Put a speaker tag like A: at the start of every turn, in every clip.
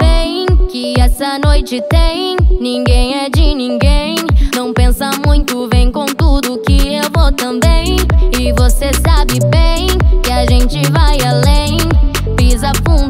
A: Vem que essa noite tem, ninguém é de ninguém. Não pensa muito, vem com tudo que eu vou também. E você sabe bem que a gente vai além. Pisa fundo,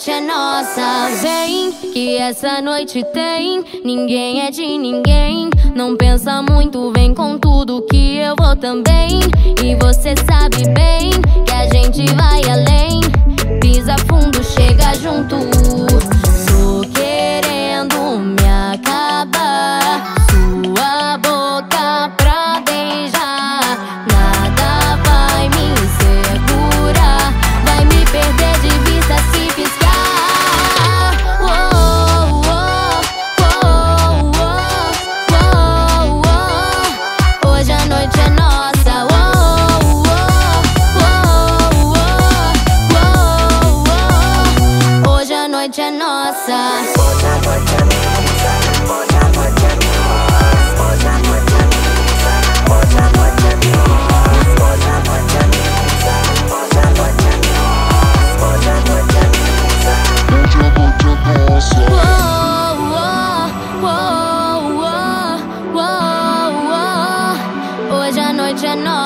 A: noite é nossa. Vem que essa noite tem. Ninguém é de ninguém. Não pensa muito, vem com tudo que eu vou também. E você sabe bem que a gente vai além. Hoje a noite é nossa. Hoje a noite é nossa.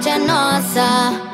A: Noite é nossa.